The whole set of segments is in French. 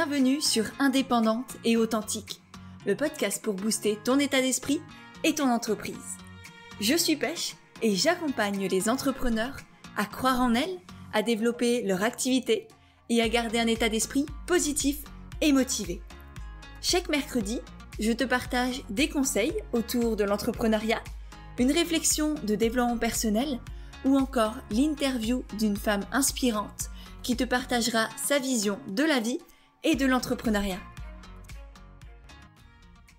Bienvenue sur Indépendante et Authentique, le podcast pour booster ton état d'esprit et ton entreprise. Je suis Pêche et j'accompagne les entrepreneurs à croire en elles, à développer leur activité et à garder un état d'esprit positif et motivé. Chaque mercredi, je te partage des conseils autour de l'entrepreneuriat, une réflexion de développement personnel ou encore l'interview d'une femme inspirante qui te partagera sa vision de la vie et de l'entrepreneuriat.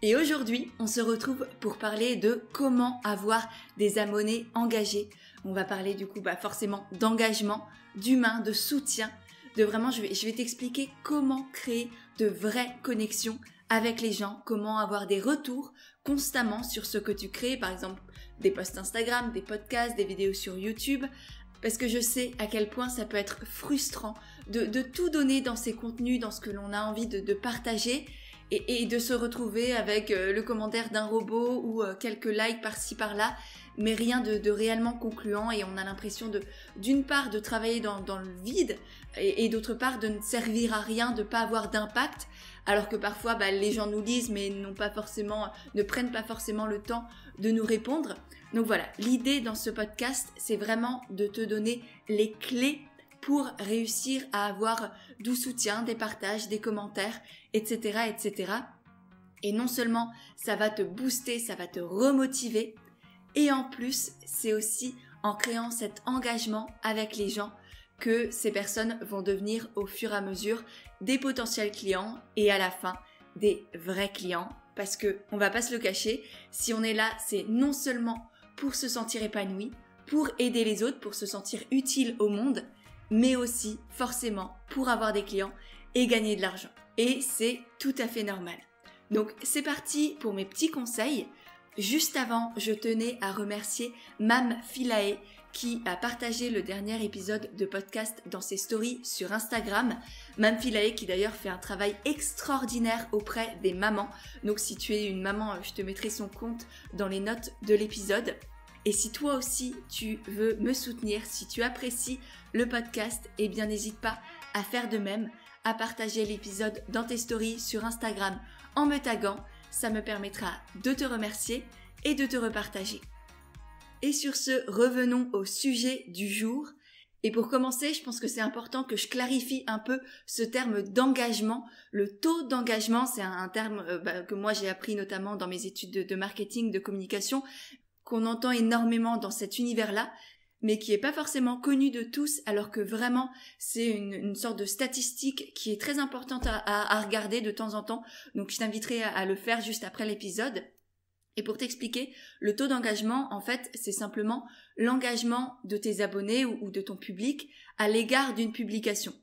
Et aujourd'hui, on se retrouve pour parler de comment avoir des abonnés engagés. On va parler du coup bah, forcément d'engagement, d'humain, de soutien, de vraiment, je vais, je vais t'expliquer comment créer de vraies connexions avec les gens, comment avoir des retours constamment sur ce que tu crées, par exemple des posts Instagram, des podcasts, des vidéos sur YouTube, parce que je sais à quel point ça peut être frustrant de, tout donner dans ces contenus, dans ce que l'on a envie de, partager, et, de se retrouver avec euh, le commentaire d'un robot ou euh, quelques likes par-ci par-là, mais rien de, réellement concluant, et on a l'impression de, d'une part, de travailler dans, le vide, et, d'autre part, de ne servir à rien, de pas avoir d'impact, alors que parfois, bah, les gens nous lisent, mais n'ont pas forcément, ne prennent pas forcément le temps de nous répondre. Donc voilà, l'idée dans ce podcast, c'est vraiment de te donner les clés pour réussir à avoir du soutien, des partages, des commentaires, etc., etc. Et non seulement ça va te booster, ça va te remotiver, et en plus, c'est aussi en créant cet engagement avec les gens que ces personnes vont devenir au fur et à mesure des potentiels clients et à la fin des vrais clients. Parce que, on va pas se le cacher, si on est là, c'est non seulement pour se sentir épanoui, pour aider les autres, pour se sentir utile au monde, mais aussi forcément pour avoir des clients et gagner de l'argent. Et c'est tout à fait normal. Donc c'est parti pour mes petits conseils. Juste avant, je tenais à remercier Mam Philae qui a partagé le dernier épisode de podcast dans ses stories sur Instagram. Mam Philae qui d'ailleurs fait un travail extraordinaire auprès des mamans. Donc si tu es une maman, je te mettrai son compte dans les notes de l'épisode. Et si toi aussi tu veux me soutenir, si tu apprécies le podcast, eh bien n'hésite pas à faire de même, à partager l'épisode dans tes stories sur Instagram en me taguant, ça me permettra de te remercier et de te repartager. Et sur ce, revenons au sujet du jour. Et pour commencer, je pense que c'est important que je clarifie un peu ce terme d'engagement. Le taux d'engagement, c'est un, terme euh, bah, que moi j'ai appris notamment dans mes études de marketing, de communication, qu'on entend énormément dans cet univers-là, mais qui est pas forcément connu de tous, alors que vraiment c'est une, sorte de statistique qui est très importante à, regarder de temps en temps. Donc je t'inviterai à, le faire juste après l'épisode. Et pour t'expliquer, le taux d'engagement, en fait, c'est simplement l'engagement de tes abonnés ou, de ton public à l'égard d'une publication.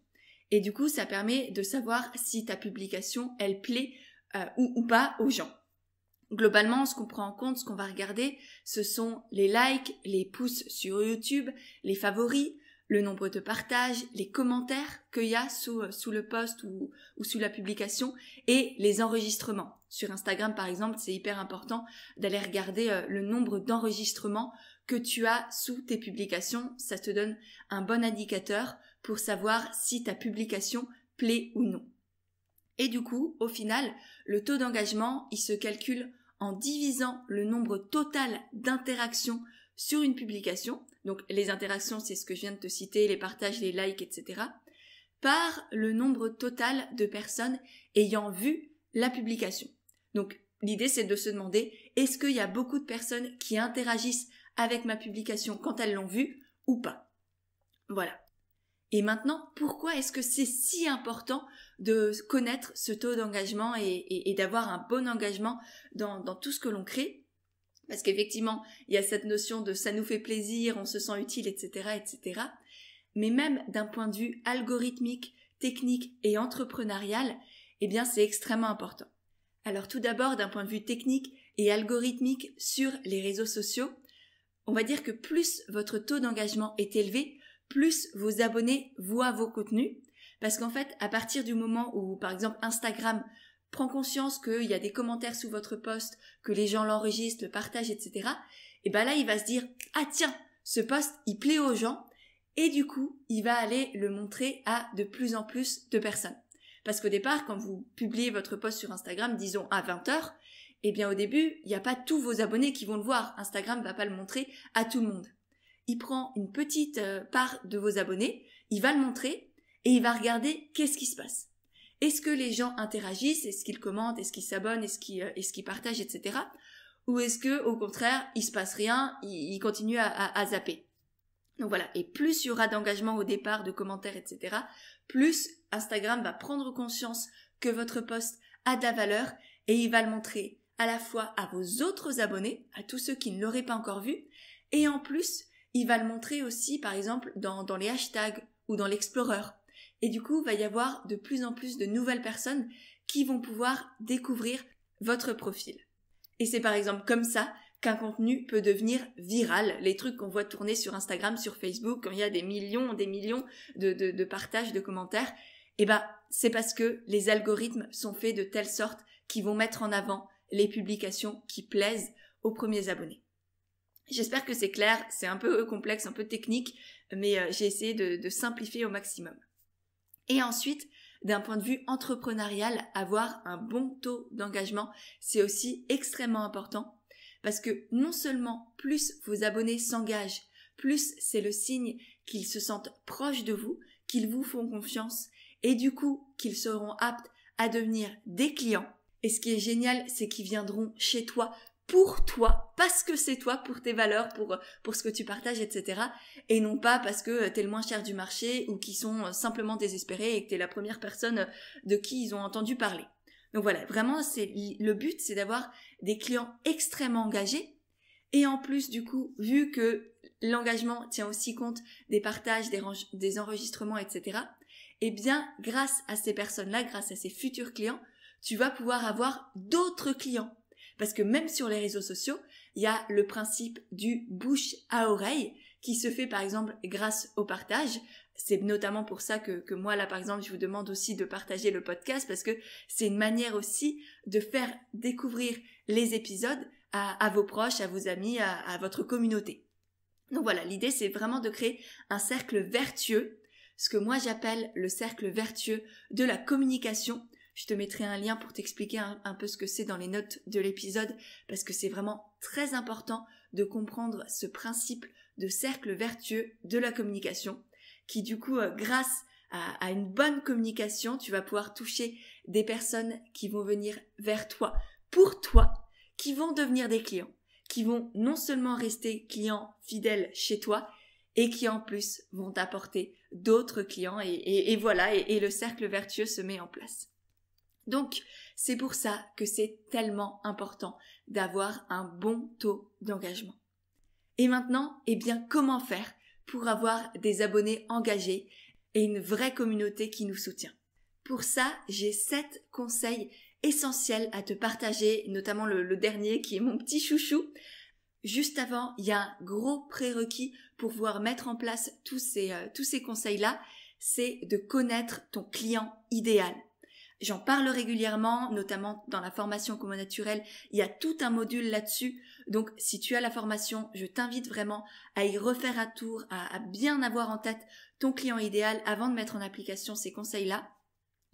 Et du coup, ça permet de savoir si ta publication, elle plaît euh, ou pas aux gens. Globalement, ce qu'on prend en compte, ce qu'on va regarder, ce sont les likes, les pouces sur YouTube, les favoris, le nombre de partages, les commentaires qu'il y a sous, euh, le post ou, ou sous la publication et les enregistrements. Sur Instagram, par exemple, c'est hyper important d'aller regarder euh, le nombre d'enregistrements que tu as sous tes publications. Ça te donne un bon indicateur pour savoir si ta publication plaît ou non. Et du coup, au final, le taux d'engagement, il se calcule en divisant le nombre total d'interactions sur une publication. Donc les interactions, c'est ce que je viens de te citer, les partages, les likes, etc. par le nombre total de personnes ayant vu la publication. Donc l'idée, c'est de se demander, est-ce qu'il y a beaucoup de personnes qui interagissent avec ma publication quand elles l'ont vue ou pas? Voilà. Et maintenant, pourquoi est-ce que c'est si important de connaître ce taux d'engagement et, d'avoir un bon engagement dans, tout ce que l'on crée? Parce qu'effectivement, il y a cette notion de ça nous fait plaisir, on se sent utile, etc., etc. Mais même d'un point de vue algorithmique, technique et entrepreneurial, eh bien, c'est extrêmement important. Alors tout d'abord, d'un point de vue technique et algorithmique sur les réseaux sociaux, on va dire que plus votre taux d'engagement est élevé, plus vos abonnés voient vos contenus. Parce qu'en fait, à partir du moment où, par exemple, Instagram prend conscience qu'il y a des commentaires sous votre post, que les gens l'enregistrent, le partagent, etc., et ben là, il va se dire, ah tiens, ce post, il plaît aux gens, et du coup, il va aller le montrer à de plus en plus de personnes. Parce qu'au départ, quand vous publiez votre post sur Instagram, disons à 20h, eh bien au début, il n'y a pas tous vos abonnés qui vont le voir. Instagram ne va pas le montrer à tout le monde. Il prend une petite euh, part de vos abonnés, il va le montrer et il va regarder qu'est-ce qui se passe. Est-ce que les gens interagissent? Est-ce qu'ils commentent? Est-ce qu'ils s'abonnent? Est-ce qu'ils euh, partagent Etc. Ou est-ce que, au contraire, il se passe rien, ils, continuent à, zapper? Donc voilà. Et plus il y aura d'engagement au départ, de commentaires, etc., plus Instagram va prendre conscience que votre post a de la valeur et il va le montrer à la fois à vos autres abonnés, à tous ceux qui ne l'auraient pas encore vu, et en plus, il va le montrer aussi, par exemple, dans, les hashtags ou dans l'Explorer. Et du coup, il va y avoir de plus en plus de nouvelles personnes qui vont pouvoir découvrir votre profil. Et c'est par exemple comme ça qu'un contenu peut devenir viral. Les trucs qu'on voit tourner sur Instagram, sur Facebook, quand il y a des millions, des millions de, de, partages, de commentaires, eh ben, c'est parce que les algorithmes sont faits de telle sorte qu'ils vont mettre en avant les publications qui plaisent aux premiers abonnés. J'espère que c'est clair, c'est un peu complexe, un peu technique, mais euh, j'ai essayé de simplifier au maximum. Et ensuite, d'un point de vue entrepreneurial, avoir un bon taux d'engagement, c'est aussi extrêmement important parce que non seulement plus vos abonnés s'engagent, plus c'est le signe qu'ils se sentent proches de vous, qu'ils vous font confiance et du coup qu'ils seront aptes à devenir des clients. Et ce qui est génial, c'est qu'ils viendront chez toi pour toi, parce que c'est toi, pour tes valeurs, pour, pour ce que tu partages, etc. Et non pas parce que t'es le moins cher du marché ou qui sont simplement désespérés et que t'es la première personne de qui ils ont entendu parler. Donc voilà, vraiment, c'est le but, c'est d'avoir des clients extrêmement engagés. Et en plus, du coup, vu que l'engagement tient aussi compte des partages, des, des enregistrements, etc. Eh bien, grâce à ces personnes-là, grâce à ces futurs clients, tu vas pouvoir avoir d'autres clients parce que même sur les réseaux sociaux, il y a le principe du bouche à oreille qui se fait par exemple grâce au partage. C'est notamment pour ça que, moi là par exemple je vous demande aussi de partager le podcast parce que c'est une manière aussi de faire découvrir les épisodes à, vos proches, à vos amis, à votre communauté. Donc voilà, l'idée c'est vraiment de créer un cercle vertueux, ce que moi j'appelle le cercle vertueux de la communication je te mettrai un lien pour t'expliquer un, peu ce que c'est dans les notes de l'épisode, parce que c'est vraiment très important de comprendre ce principe de cercle vertueux de la communication, qui du coup, euh, grâce à, une bonne communication, tu vas pouvoir toucher des personnes qui vont venir vers toi, pour toi, qui vont devenir des clients, qui vont non seulement rester clients fidèles chez toi, et qui en plus vont t'apporter d'autres clients et, voilà, et le cercle vertueux se met en place. Donc, c'est pour ça que c'est tellement important d'avoir un bon taux d'engagement. Et maintenant, eh bien, comment faire pour avoir des abonnés engagés et une vraie communauté qui nous soutient? Pour ça, j'ai sept conseils essentiels à te partager, notamment le, dernier qui est mon petit chouchou. Juste avant, il y a un gros prérequis pour pouvoir mettre en place tous ces, euh, conseils-là, c'est de connaître ton client idéal. J'en parle régulièrement, notamment dans la formation Commun Naturel. Il y a tout un module là-dessus. Donc, si tu as la formation, je t'invite vraiment à y refaire un tour, à, bien avoir en tête ton client idéal avant de mettre en application ces conseils-là.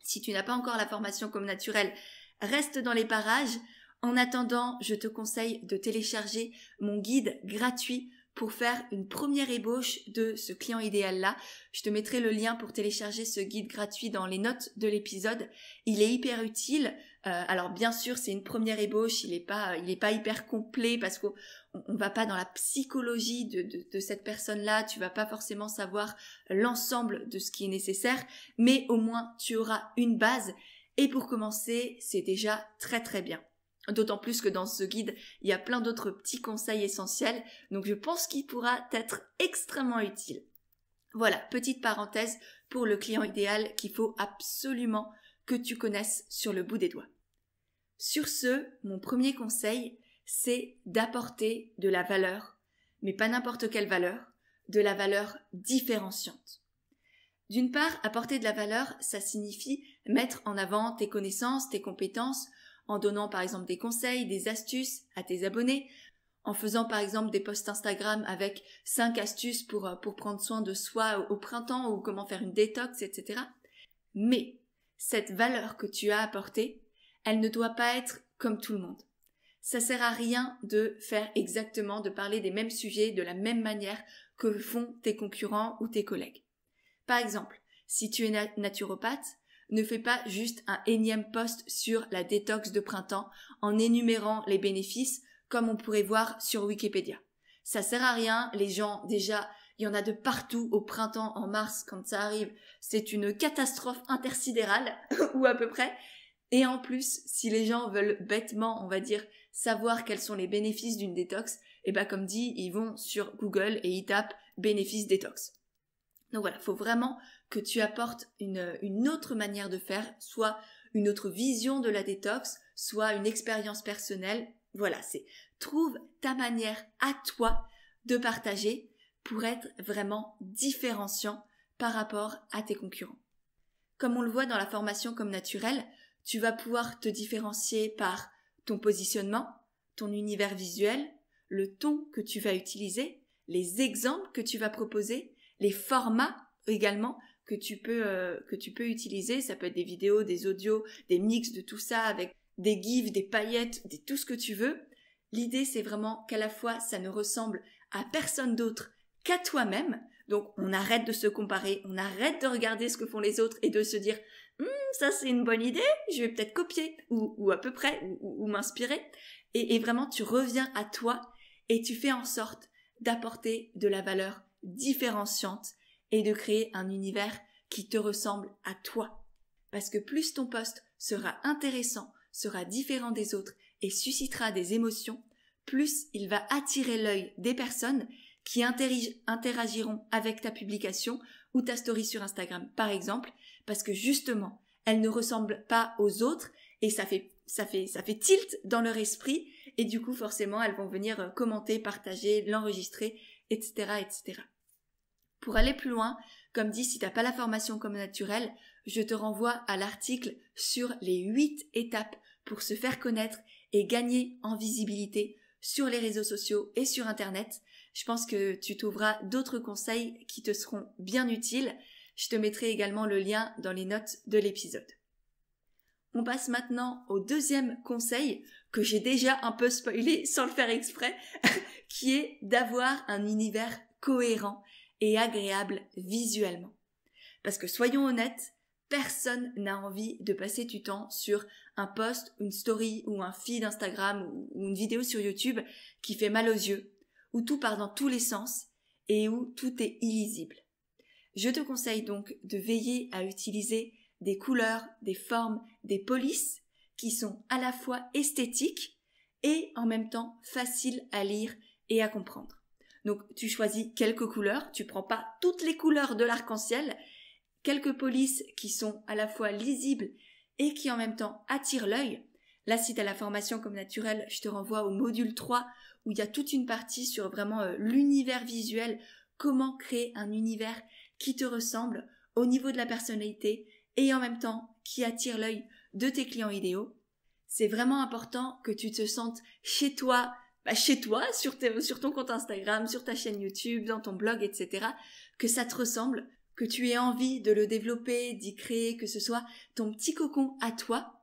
Si tu n'as pas encore la formation Commun Naturel, reste dans les parages. En attendant, je te conseille de télécharger mon guide gratuit pour faire une première ébauche de ce client idéal-là. Je te mettrai le lien pour télécharger ce guide gratuit dans les notes de l'épisode. Il est hyper utile. Euh, alors bien sûr, c'est une première ébauche. Il n'est pas, il pas hyper complet parce qu'on on va pas dans la psychologie de, de, de cette personne-là. Tu vas pas forcément savoir l'ensemble de ce qui est nécessaire, mais au moins tu auras une base. Et pour commencer, c'est déjà très très bien. D'autant plus que dans ce guide, il y a plein d'autres petits conseils essentiels, donc je pense qu'il pourra être extrêmement utile. Voilà, petite parenthèse pour le client idéal qu'il faut absolument que tu connaisses sur le bout des doigts. Sur ce, mon premier conseil, c'est d'apporter de la valeur, mais pas n'importe quelle valeur, de la valeur différenciante. D'une part, apporter de la valeur, ça signifie mettre en avant tes connaissances, tes compétences, en donnant par exemple des conseils, des astuces à tes abonnés, en faisant par exemple des posts Instagram avec 5 astuces pour, euh, pour prendre soin de soi au printemps ou comment faire une détox, etc. Mais cette valeur que tu as apportée, elle ne doit pas être comme tout le monde. Ça sert à rien de faire exactement, de parler des mêmes sujets de la même manière que font tes concurrents ou tes collègues. Par exemple, si tu es naturopathe, ne fais pas juste un énième post sur la détox de printemps en énumérant les bénéfices comme on pourrait voir sur Wikipédia. Ça sert à rien, les gens déjà, il y en a de partout au printemps, en mars quand ça arrive, c'est une catastrophe intersidérale ou à peu près. Et en plus, si les gens veulent bêtement, on va dire, savoir quels sont les bénéfices d'une détox, et eh ben comme dit, ils vont sur Google et ils tapent bénéfices détox. Donc voilà, faut vraiment que tu apportes une, une autre manière de faire, soit une autre vision de la détox, soit une expérience personnelle. Voilà, c'est trouve ta manière à toi de partager pour être vraiment différenciant par rapport à tes concurrents. Comme on le voit dans la formation comme naturelle, tu vas pouvoir te différencier par ton positionnement, ton univers visuel, le ton que tu vas utiliser, les exemples que tu vas proposer, les formats également que tu peux euh, que tu peux utiliser. Ça peut être des vidéos, des audios, des mix de tout ça avec des gifs, des paillettes, des, tout ce que tu veux. L'idée c'est vraiment qu'à la fois ça ne ressemble à personne d'autre qu'à toi-même. Donc on arrête de se comparer, on arrête de regarder ce que font les autres et de se dire hum, ça c'est une bonne idée, je vais peut-être copier ou, à peu près ou, m'inspirer. et vraiment tu reviens à toi et tu fais en sorte d'apporter de la valeur différenciante et de créer un univers qui te ressemble à toi. Parce que plus ton poste sera intéressant, sera différent des autres et suscitera des émotions, plus il va attirer l'œil des personnes qui interagiront avec ta publication ou ta story sur Instagram, par exemple, parce que justement, elles ne ressemblent pas aux autres et ça fait, ça fait, ça fait tilt dans leur esprit et du coup, forcément, elles vont venir euh, commenter, partager, l'enregistrer, etc., etc. Pour aller plus loin, comme dit, si t'as pas la formation comme naturelle, je te renvoie à l'article sur les 8 étapes pour se faire connaître et gagner en visibilité sur les réseaux sociaux et sur Internet. Je pense que tu trouveras d'autres conseils qui te seront bien utiles. Je te mettrai également le lien dans les notes de l'épisode. On passe maintenant au deuxième conseil que j'ai déjà un peu spoilé sans le faire exprès, qui est d'avoir un univers cohérent et agréable visuellement. Parce que soyons honnêtes, personne n'a envie de passer du temps sur un post, une story ou un feed Instagram ou une vidéo sur YouTube qui fait mal aux yeux, où tout part dans tous les sens et où tout est illisible. Je te conseille donc de veiller à utiliser des couleurs, des formes, des polices qui sont à la fois esthétiques et en même temps faciles à lire et à comprendre. Donc tu choisis quelques couleurs, tu prends pas toutes les couleurs de l'arc-en-ciel, quelques polices qui sont à la fois lisibles et qui en même temps attirent l'œil. Là, si tu as la formation comme naturelle, je te renvoie au module 3 où il y a toute une partie sur vraiment euh, l'univers visuel, comment créer un univers qui te ressemble au niveau de la personnalité et en même temps qui attire l'œil de tes clients idéaux. C'est vraiment important que tu te sentes chez toi bah, chez toi, sur, ton compte Instagram, sur ta chaîne YouTube, dans ton blog, etc., que ça te ressemble, que tu aies envie de le développer, d'y créer, que ce soit ton petit cocon à toi.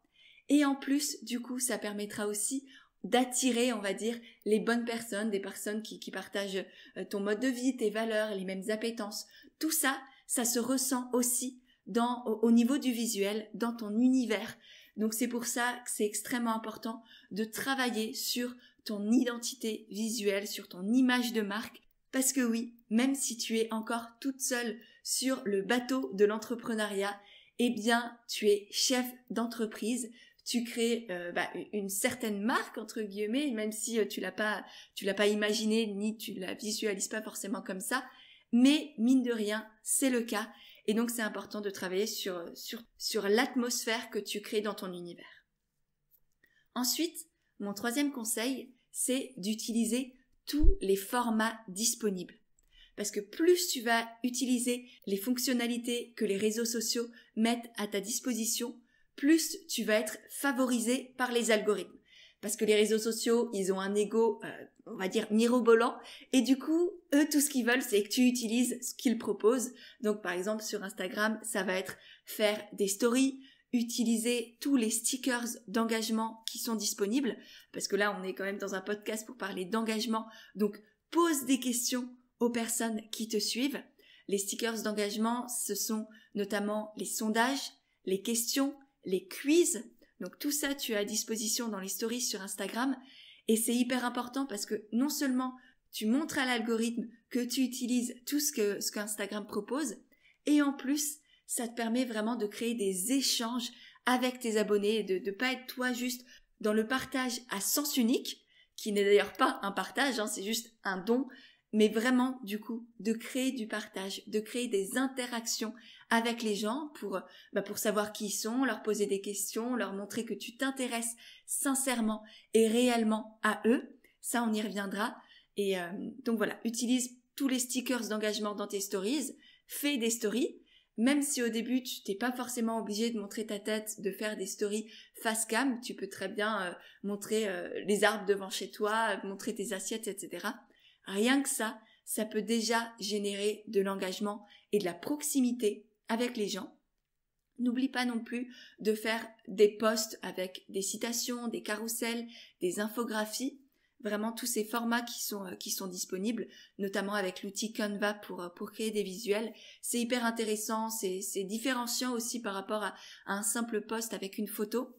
Et en plus, du coup, ça permettra aussi d'attirer, on va dire, les bonnes personnes, des personnes qui, partagent euh, ton mode de vie, tes valeurs, les mêmes appétences. Tout ça, ça se ressent aussi au niveau du visuel, dans ton univers. Donc c'est pour ça que c'est extrêmement important de travailler sur ton identité visuelle, sur ton image de marque. Parce que oui, même si tu es encore toute seule sur le bateau de l'entrepreneuriat, eh bien, tu es chef d'entreprise, tu crées euh, bah, une certaine marque entre guillemets, même si euh, tu l'as pas, tu l'as pas imaginé ni tu la visualises pas forcément comme ça, mais mine de rien, c'est le cas, et donc c'est important de travailler sur l'atmosphère que tu crées dans ton univers. Ensuite, mon troisième conseil, c'est d'utiliser tous les formats disponibles. Parce que plus tu vas utiliser les fonctionnalités que les réseaux sociaux mettent à ta disposition, plus tu vas être favorisé par les algorithmes. Parce que les réseaux sociaux, ils ont un ego, euh, on va dire, mirobolant. Et du coup, eux, tout ce qu'ils veulent, c'est que tu utilises ce qu'ils proposent. Donc, par exemple, sur Instagram, ça va être faire des stories, utiliser tous les stickers d'engagement qui sont disponibles, parce que là on est quand même dans un podcast pour parler d'engagement, donc pose des questions aux personnes qui te suivent. Les stickers d'engagement, ce sont notamment les sondages, les questions, les quiz. Donc tout ça, tu as à disposition dans les stories sur Instagram. Et c'est hyper important parce que non seulement tu montres à l'algorithme que tu utilises tout ce que ce qu'Instagram propose, et en plus, ça te permet vraiment de créer des échanges avec tes abonnés, de ne pas être toi juste dans le partage à sens unique, qui n'est d'ailleurs pas un partage, hein, c'est juste un don, mais vraiment du coup de créer du partage, de créer des interactions avec les gens pour bah, pour savoir qui ils sont, leur poser des questions, leur montrer que tu t'intéresses sincèrement et réellement à eux. Ça, on y reviendra. Et euh, donc voilà, utilise tous les stickers d'engagement dans tes stories, fais des stories. Même si au début tu t'es pas forcément obligé de montrer ta tête, de faire des stories face cam, tu peux très bien euh, montrer euh, les arbres devant chez toi, montrer tes assiettes, etc. Rien que ça, ça peut déjà générer de l'engagement et de la proximité avec les gens. N'oublie pas non plus de faire des posts avec des citations, des carousels, des infographies, vraiment tous ces formats qui sont, euh, qui sont disponibles, notamment avec l'outil Canva pour, euh, pour créer des visuels. C'est hyper intéressant, c'est différenciant aussi par rapport à un simple post avec une photo.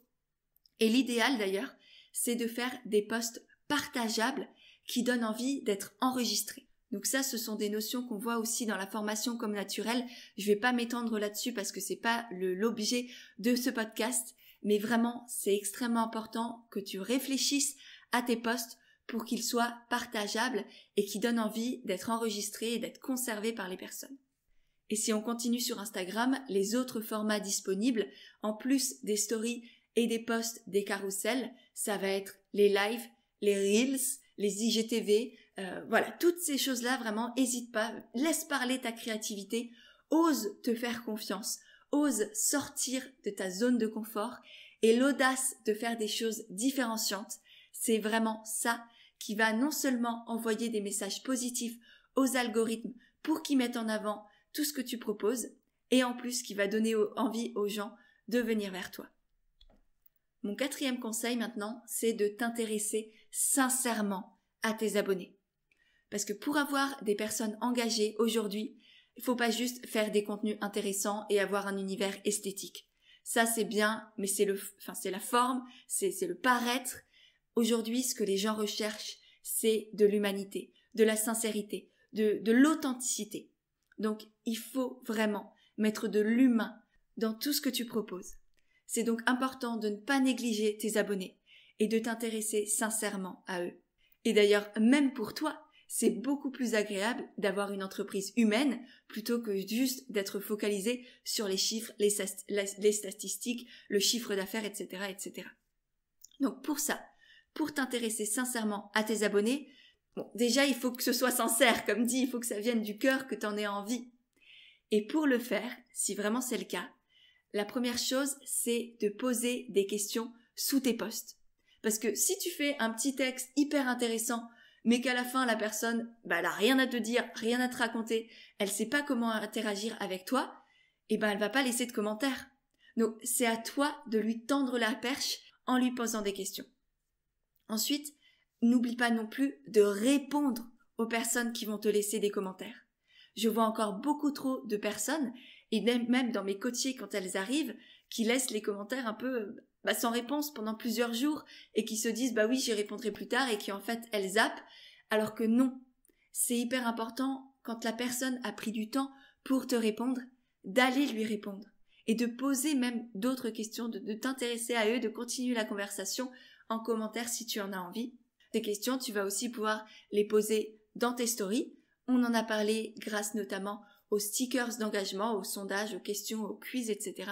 Et l'idéal d'ailleurs, c'est de faire des posts partageables qui donne envie d'être enregistré. Donc ça, ce sont des notions qu'on voit aussi dans la formation comme naturelle. Je vais pas m'étendre là-dessus parce que c'est pas l'objet de ce podcast, mais vraiment, c'est extrêmement important que tu réfléchisses à tes posts pour qu'ils soient partageables et qui donnent envie d'être enregistrés et d'être conservés par les personnes. Et si on continue sur Instagram, les autres formats disponibles, en plus des stories et des posts des carousels, ça va être les lives, les reels, les IGTV, euh, voilà, toutes ces choses-là, vraiment, hésite pas, laisse parler ta créativité, ose te faire confiance, ose sortir de ta zone de confort et l'audace de faire des choses différenciantes, c'est vraiment ça qui va non seulement envoyer des messages positifs aux algorithmes pour qu'ils mettent en avant tout ce que tu proposes, et en plus qui va donner envie aux gens de venir vers toi. Mon quatrième conseil maintenant, c'est de t'intéresser sincèrement à tes abonnés. Parce que pour avoir des personnes engagées aujourd'hui, il faut pas juste faire des contenus intéressants et avoir un univers esthétique. Ça c'est bien, mais c'est le, enfin c'est la forme, c'est le paraître. Aujourd'hui, ce que les gens recherchent, c'est de l'humanité, de la sincérité, de de l'authenticité. Donc, il faut vraiment mettre de l'humain dans tout ce que tu proposes. C'est donc important de ne pas négliger tes abonnés et de t'intéresser sincèrement à eux. Et d'ailleurs, même pour toi, c'est beaucoup plus agréable d'avoir une entreprise humaine plutôt que juste d'être focalisé sur les chiffres, les, statistiques, le chiffre d'affaires, etc., etc. Donc pour ça, pour t'intéresser sincèrement à tes abonnés, bon, déjà il faut que ce soit sincère, comme dit, il faut que ça vienne du cœur, que tu en aies envie. Et pour le faire, si vraiment c'est le cas, la première chose, c'est de poser des questions sous tes posts. Parce que si tu fais un petit texte hyper intéressant, mais qu'à la fin la personne, bah, elle a rien à te dire, rien à te raconter, elle sait pas comment interagir avec toi, et eh ben elle va pas laisser de commentaires. Donc c'est à toi de lui tendre la perche en lui posant des questions. Ensuite, n'oublie pas non plus de répondre aux personnes qui vont te laisser des commentaires. Je vois encore beaucoup trop de personnes et même, dans mes coachés quand elles arrivent, qui laissent les commentaires un peu bah, sans réponse pendant plusieurs jours et qui se disent bah oui j'y répondrai plus tard et qui en fait elles zappent alors que non. C'est hyper important quand la personne a pris du temps pour te répondre d'aller lui répondre et de poser même d'autres questions, de, de t'intéresser à eux, de continuer la conversation en commentaire si tu en as envie. Des questions, tu vas aussi pouvoir les poser dans tes stories. On en a parlé grâce notamment aux stickers d'engagement, aux sondages, aux questions, aux quiz, etc.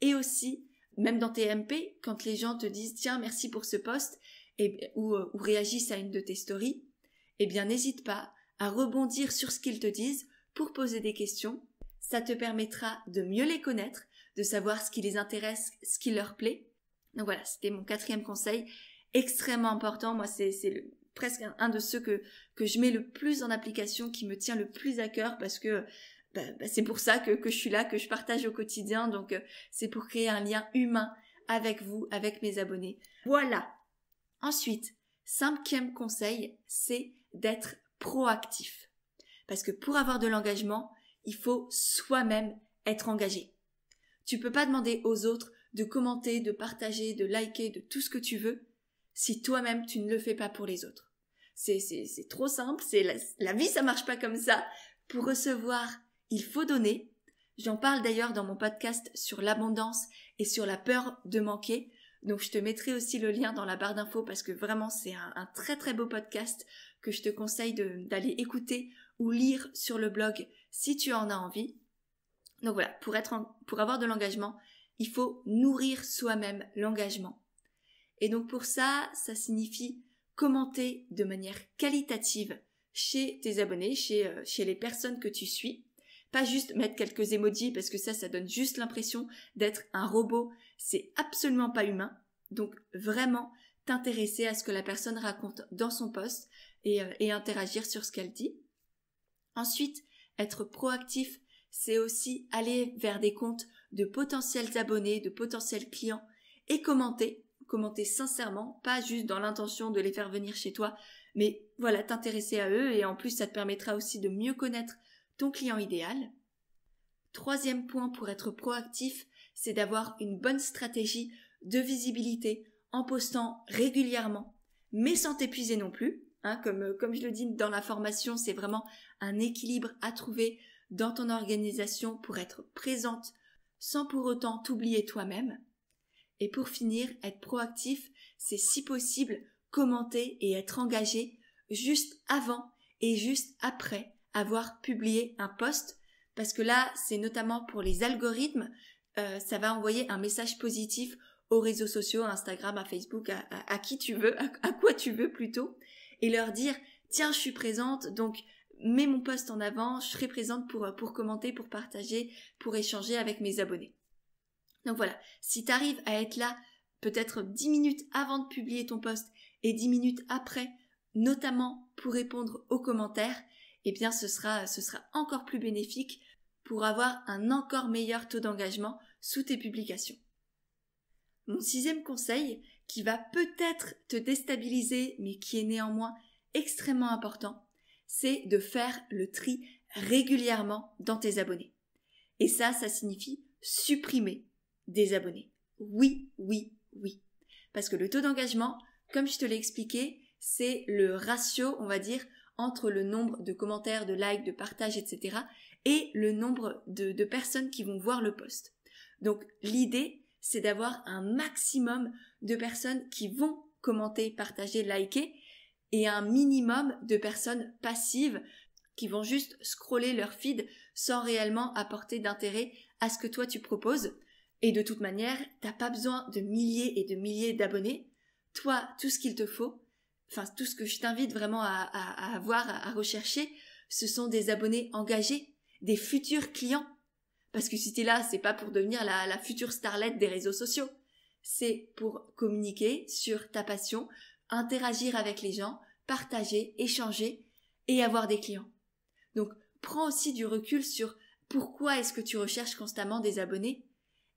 Et aussi, même dans tes MP, quand les gens te disent tiens merci pour ce post et, ou, euh, ou réagissent à une de tes stories, eh bien n'hésite pas à rebondir sur ce qu'ils te disent pour poser des questions. Ça te permettra de mieux les connaître, de savoir ce qui les intéresse, ce qui leur plaît. Donc voilà, c'était mon quatrième conseil, extrêmement important. Moi, c'est presque un, de ceux que, que je mets le plus en application, qui me tient le plus à cœur parce que bah, bah, c'est pour ça que, que, je suis là, que je partage au quotidien. Donc, euh, c'est pour créer un lien humain avec vous, avec mes abonnés. Voilà. Ensuite, cinquième conseil, c'est d'être proactif. Parce que pour avoir de l'engagement, il faut soi-même être engagé. Tu peux pas demander aux autres de commenter, de partager, de liker, de tout ce que tu veux, si toi-même tu ne le fais pas pour les autres. C'est, c'est, c'est trop simple, c'est la, vie ça marche pas comme ça. Pour recevoir, il faut donner. J'en parle d'ailleurs dans mon podcast sur l'abondance et sur la peur de manquer. Donc je te mettrai aussi le lien dans la barre d'infos parce que vraiment c'est un, très très beau podcast que je te conseille d'aller écouter ou lire sur le blog si tu en as envie. Donc voilà, pour, être pour avoir de l'engagement, il faut nourrir soi-même l'engagement. Et donc pour ça, ça signifie commenter de manière qualitative chez tes abonnés, chez, euh, chez les personnes que tu suis. Pas juste mettre quelques emojis parce que ça, ça donne juste l'impression d'être un robot. C'est absolument pas humain. Donc vraiment t'intéresser à ce que la personne raconte dans son poste euh, et interagir sur ce qu'elle dit. Ensuite, être proactif, c'est aussi aller vers des comptes de potentiels abonnés, de potentiels clients et commenter, commenter sincèrement, pas juste dans l'intention de les faire venir chez toi, mais voilà, t'intéresser à eux et en plus ça te permettra aussi de mieux connaître ton client idéal. Troisième point pour être proactif, c'est d'avoir une bonne stratégie de visibilité en postant régulièrement, mais sans t'épuiser non plus. Hein, comme, comme je le dis dans la formation, c'est vraiment un équilibre à trouver dans ton organisation pour être présente sans pour autant t'oublier toi-même. Et pour finir, être proactif, c'est si possible commenter et être engagé juste avant et juste après avoir publié un post parce que là c'est notamment pour les algorithmes euh, ça va envoyer un message positif aux réseaux sociaux, à Instagram, à Facebook, à, qui tu veux, à, quoi tu veux plutôt, et leur dire tiens je suis présente donc mets mon post en avant, je serai présente pour, pour commenter, pour partager, pour échanger avec mes abonnés. Donc voilà, si tu arrives à être là peut-être 10 minutes avant de publier ton post et 10 minutes après, notamment pour répondre aux commentaires, eh bien ce sera encore plus bénéfique pour avoir un encore meilleur taux d'engagement sous tes publications. Mon sixième conseil, qui va peut-être te déstabiliser, mais qui est néanmoins extrêmement important, c'est de faire le tri régulièrement dans tes abonnés. Et ça, ça signifie supprimer des abonnés. Oui, oui, oui. Parce que le taux d'engagement, comme je te l'ai expliqué, c'est le ratio, on va dire, entre le nombre de commentaires, de likes, de partages, etc. et le nombre de, personnes qui vont voir le post. Donc l'idée, c'est d'avoir un maximum de personnes qui vont commenter, partager, liker et un minimum de personnes passives qui vont juste scroller leur feed sans réellement apporter d'intérêt à ce que toi tu proposes. Et de toute manière, t'as pas besoin de milliers et de milliers d'abonnés. Toi, tout ce qu'il te faut, enfin tout ce que je t'invite vraiment à, avoir, à, rechercher, ce sont des abonnés engagés, des futurs clients. Parce que si t'es là, c'est pas pour devenir la, la future starlette des réseaux sociaux. C'est pour communiquer sur ta passion, interagir avec les gens, partager, échanger et avoir des clients. Donc, prends aussi du recul sur pourquoi est-ce que tu recherches constamment des abonnés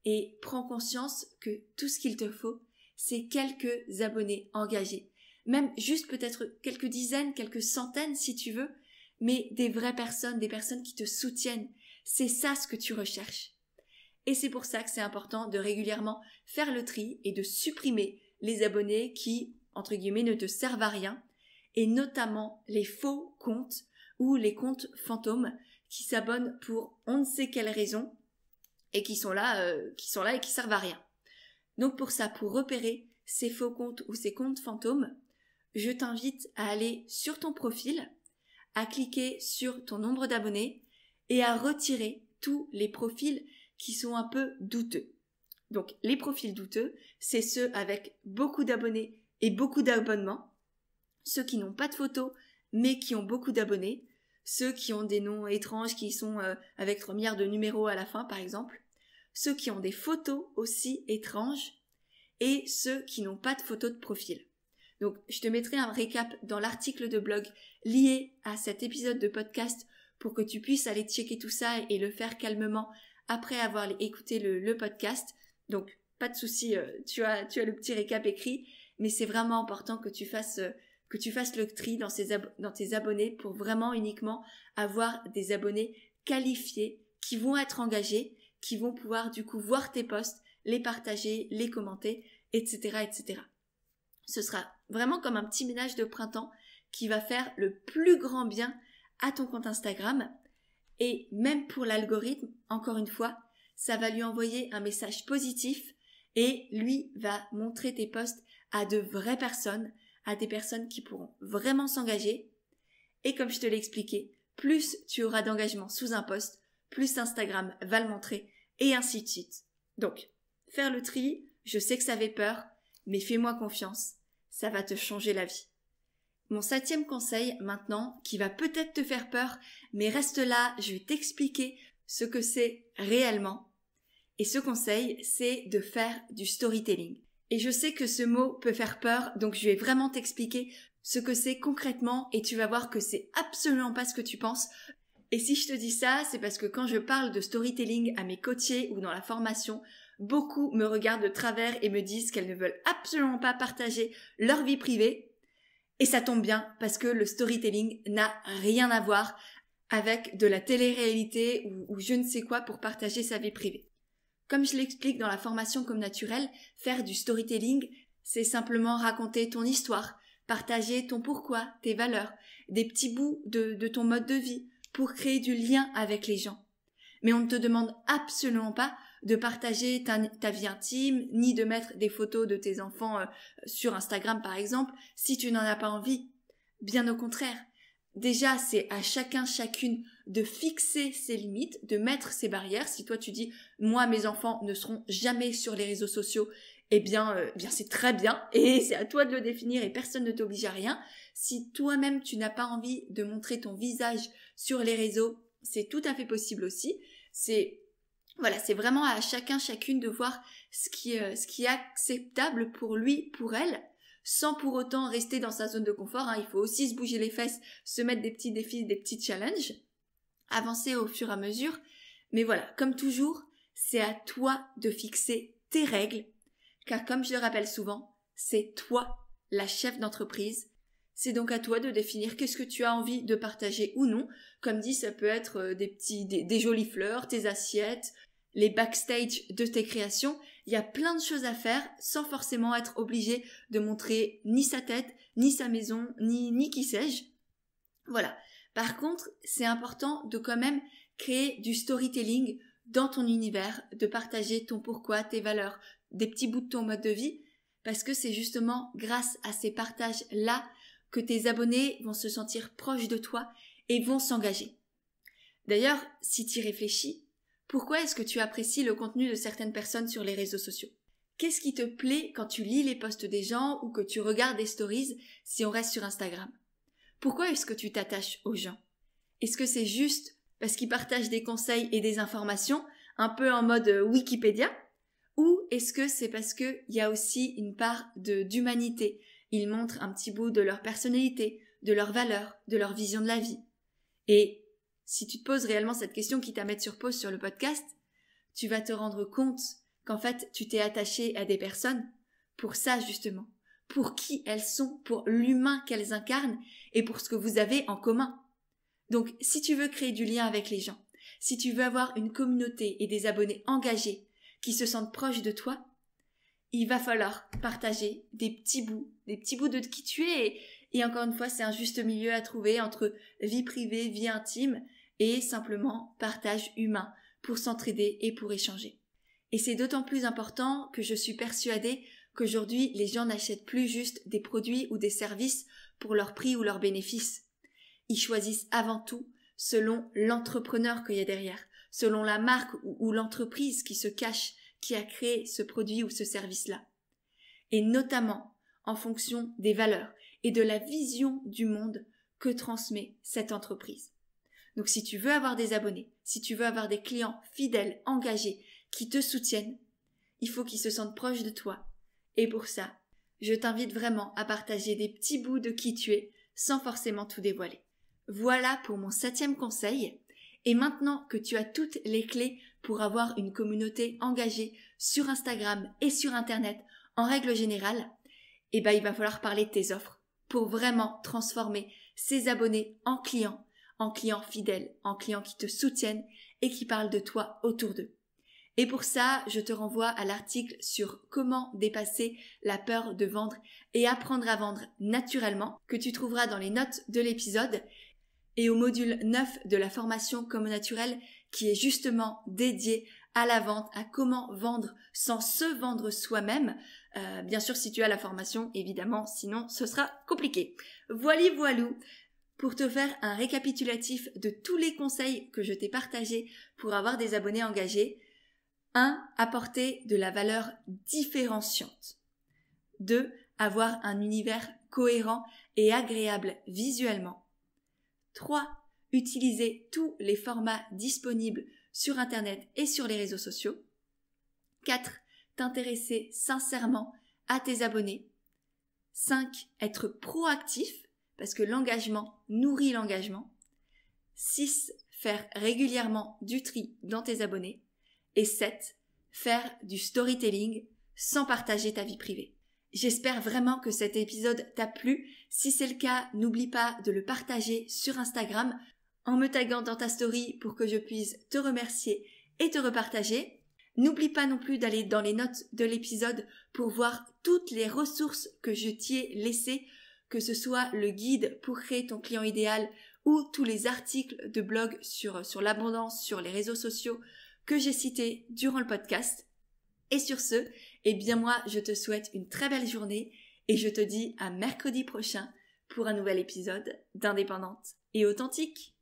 et prends conscience que tout ce qu'il te faut, c'est quelques abonnés engagés. Même juste peut-être quelques dizaines, quelques centaines si tu veux, mais des vraies personnes, des personnes qui te soutiennent. C'est ça ce que tu recherches. Et c'est pour ça que c'est important de régulièrement faire le tri et de supprimer les abonnés qui, entre guillemets, ne te servent à rien, et notamment les faux comptes ou les comptes fantômes qui s'abonnent pour on ne sait quelle raison et qui sont là, euh, qui sont là et qui servent à rien. Donc pour ça, pour repérer ces faux comptes ou ces comptes fantômes, je t'invite à aller sur ton profil, à cliquer sur ton nombre d'abonnés et à retirer tous les profils qui sont un peu douteux. Donc les profils douteux, c'est ceux avec beaucoup d'abonnés et beaucoup d'abonnements, ceux qui n'ont pas de photos mais qui ont beaucoup d'abonnés, ceux qui ont des noms étranges qui sont euh, avec 3 milliards de numéros à la fin par exemple, ceux qui ont des photos aussi étranges et ceux qui n'ont pas de photos de profil. Donc je te mettrai un récap dans l'article de blog lié à cet épisode de podcast pour que tu puisses aller checker tout ça et le faire calmement après avoir écouté le, podcast. Donc, pas de souci, euh, tu as le petit récap écrit, mais c'est vraiment important que tu fasses, euh, que tu fasses le tri dans, dans tes abonnés pour vraiment uniquement avoir des abonnés qualifiés qui vont être engagés, qui vont pouvoir du coup voir tes posts, les partager, les commenter, etc., etc. Ce sera vraiment comme un petit ménage de printemps qui va faire le plus grand bien à ton compte Instagram. Et même pour l'algorithme, encore une fois, ça va lui envoyer un message positif et lui va montrer tes posts à de vraies personnes, à des personnes qui pourront vraiment s'engager. Et comme je te l'ai expliqué, plus tu auras d'engagement sous un post, plus Instagram va le montrer, et ainsi de suite. Donc, faire le tri, je sais que ça fait peur, mais fais-moi confiance, ça va te changer la vie. Mon septième conseil maintenant, qui va peut-être te faire peur, mais reste là, je vais t'expliquer ce que c'est réellement. Et ce conseil, c'est de faire du storytelling. Et je sais que ce mot peut faire peur, donc je vais vraiment t'expliquer ce que c'est concrètement et tu vas voir que c'est absolument pas ce que tu penses. Et si je te dis ça, c'est parce que quand je parle de storytelling à mes coachés ou dans la formation, beaucoup me regardent de travers et me disent qu'elles ne veulent absolument pas partager leur vie privée. Et ça tombe bien parce que le storytelling n'a rien à voir avec de la télé-réalité ou, ou je ne sais quoi pour partager sa vie privée. Comme je l'explique dans la formation comme naturelle, faire du storytelling, c'est simplement raconter ton histoire, partager ton pourquoi, tes valeurs, des petits bouts de, ton mode de vie pour créer du lien avec les gens. Mais on ne te demande absolument pas de partager ta, vie intime, ni de mettre des photos de tes enfants euh, sur Instagram par exemple, si tu n'en as pas envie. Bien au contraire. Déjà, c'est à chacun, chacune de fixer ses limites, de mettre ses barrières. Si toi tu dis, moi, mes enfants ne seront jamais sur les réseaux sociaux, eh bien, euh, bien c'est très bien et c'est à toi de le définir et personne ne t'oblige à rien. Si toi-même tu n'as pas envie de montrer ton visage sur les réseaux, c'est tout à fait possible aussi. C'est voilà, c'est vraiment à chacun chacune de voir ce qui, euh, ce qui est acceptable pour lui, pour elle, sans pour autant rester dans sa zone de confort. Hein. Il faut aussi se bouger les fesses, se mettre des petits défis, des petits challenges, avancer au fur et à mesure. Mais voilà, comme toujours, c'est à toi de fixer tes règles, car comme je le rappelle souvent, c'est toi la chef d'entreprise. C'est donc à toi de définir qu'est-ce que tu as envie de partager ou non. Comme dit, ça peut être euh, des petits, des, jolies fleurs, tes assiettes, les backstage de tes créations. Il y a plein de choses à faire sans forcément être obligé de montrer ni sa tête, ni sa maison, ni, ni qui sais-je. Voilà. Par contre, c'est important de quand même créer du storytelling dans ton univers, de partager ton pourquoi, tes valeurs, des petits bouts de ton mode de vie, parce que c'est justement grâce à ces partages-là que tes abonnés vont se sentir proches de toi et vont s'engager. D'ailleurs, si tu y réfléchis, pourquoi est-ce que tu apprécies le contenu de certaines personnes sur les réseaux sociaux? Qu'est-ce qui te plaît quand tu lis les posts des gens ou que tu regardes des stories si on reste sur Instagram? Pourquoi est-ce que tu t'attaches aux gens? Est-ce que c'est juste parce qu'ils partagent des conseils et des informations, un peu en mode Wikipédia? Ou est-ce que c'est parce qu'il y a aussi une part d'humanité? Ils montrent un petit bout de leur personnalité, de leurs valeurs, de leur vision de la vie. Et si tu te poses réellement cette question qui t'a sur pause sur le podcast, tu vas te rendre compte qu'en fait tu t'es attaché à des personnes pour ça justement, pour qui elles sont, pour l'humain qu'elles incarnent et pour ce que vous avez en commun. Donc si tu veux créer du lien avec les gens, si tu veux avoir une communauté et des abonnés engagés, qui se sentent proches de toi, il va falloir partager des petits bouts, des petits bouts de qui tu es. Et, encore une fois, c'est un juste milieu à trouver entre vie privée, vie intime et simplement partage humain pour s'entraider et pour échanger. Et c'est d'autant plus important que je suis persuadée qu'aujourd'hui les gens n'achètent plus juste des produits ou des services pour leur prix ou leurs bénéfices. Ils choisissent avant tout selon l'entrepreneur qu'il y a derrière, selon la marque ou, l'entreprise qui se cache, qui a créé ce produit ou ce service-là. Et notamment en fonction des valeurs et de la vision du monde que transmet cette entreprise. Donc si tu veux avoir des abonnés, si tu veux avoir des clients fidèles, engagés, qui te soutiennent, il faut qu'ils se sentent proches de toi. Et pour ça, je t'invite vraiment à partager des petits bouts de qui tu es sans forcément tout dévoiler. Voilà pour mon septième conseil. Et maintenant que tu as toutes les clés pour avoir une communauté engagée sur Instagram et sur Internet en règle générale, eh ben, il va falloir parler de tes offres pour vraiment transformer ces abonnés en clients, en clients fidèles, en clients qui te soutiennent et qui parlent de toi autour d'eux. Et pour ça, je te renvoie à l'article sur comment dépasser la peur de vendre et apprendre à vendre naturellement que tu trouveras dans les notes de l'épisode et au module 9 de la formation comme naturel qui est justement dédié à la vente, à comment vendre sans se vendre soi-même. Euh, bien sûr, si tu as la formation, évidemment, sinon ce sera compliqué. Voilà, voilou pour te faire un récapitulatif de tous les conseils que je t'ai partagés pour avoir des abonnés engagés. 1. Apporter de la valeur différenciante. 2. Avoir un univers cohérent et agréable visuellement. 3. Utiliser tous les formats disponibles sur Internet et sur les réseaux sociaux. 4. T'intéresser sincèrement à tes abonnés. 5. Être proactif, parce que l'engagement nourrit l'engagement. 6. Faire régulièrement du tri dans tes abonnés. Et 7. Faire du storytelling sans partager ta vie privée. J'espère vraiment que cet épisode t'a plu. Si c'est le cas, n'oublie pas de le partager sur Instagram en me taguant dans ta story pour que je puisse te remercier et te repartager. N'oublie pas non plus d'aller dans les notes de l'épisode pour voir toutes les ressources que je t'y ai laissées, que ce soit le guide pour créer ton client idéal ou tous les articles de blog sur, sur l'abondance sur les réseaux sociaux que j'ai cités durant le podcast. Et sur ce, eh bien moi, je te souhaite une très belle journée et je te dis à mercredi prochain pour un nouvel épisode d'Indépendante et authentique.